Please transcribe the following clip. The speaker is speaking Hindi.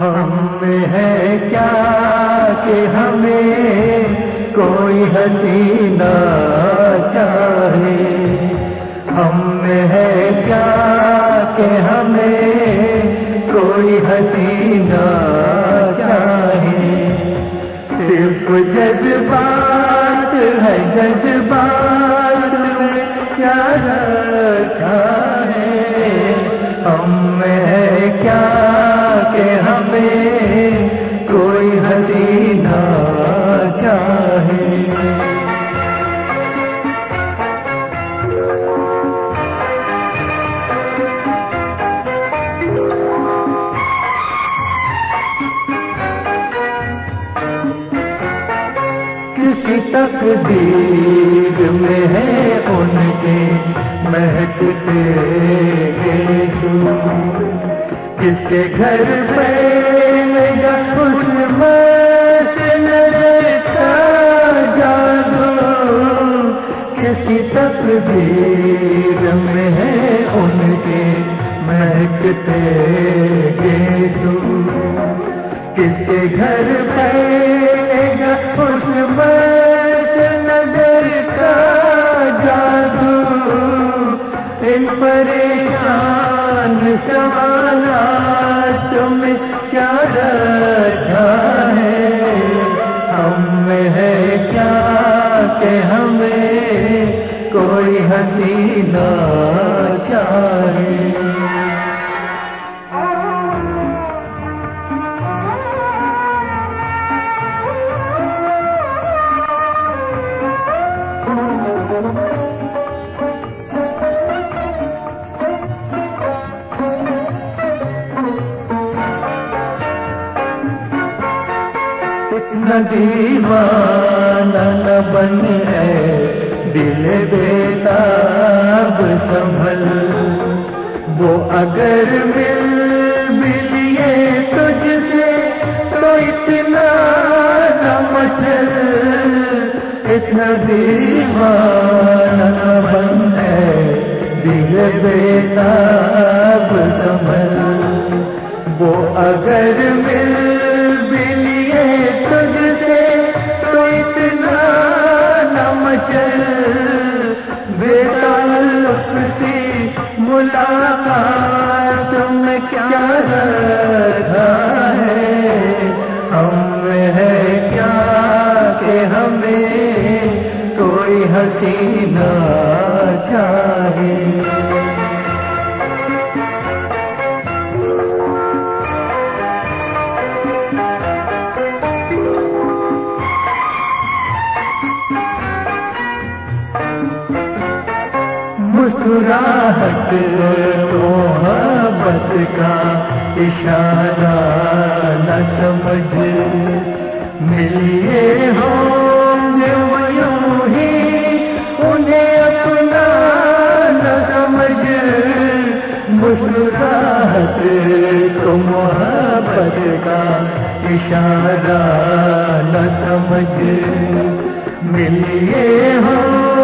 हम है क्या कि हमें कोई हसीना चाहे? हम है क्या कि हमें कोई हसीना चाहे? सिर्फ़ जज्बात है जज्बात। तकदीर में है उनके महकते किसके घर पे मस्त जादू? किसकी तकदीर में है उनके महकते गेसू किसके घर पैगा उस मस्त परेशान सवालात में क्या रखा है? हम है क्या कि हमें कोई हसीना चाहे? दीवाना न बन है, दिल बेताब संभल। वो अगर मिल भी लिए तुझसे तो इतना न मचल। इतना दीवाना न बन है, दिल बेताब संभल। वो अगर मिल भी क्या रखा है? हम है क्या के हमें कोई हसीना चाहे? मुस्कुराहट मोहब्बत का इशारा न समझ। मिलिए वो यूँ ही, उन्हें अपना न समझ। मोहब्बत का इशारा न समझ। मिलिए होंगे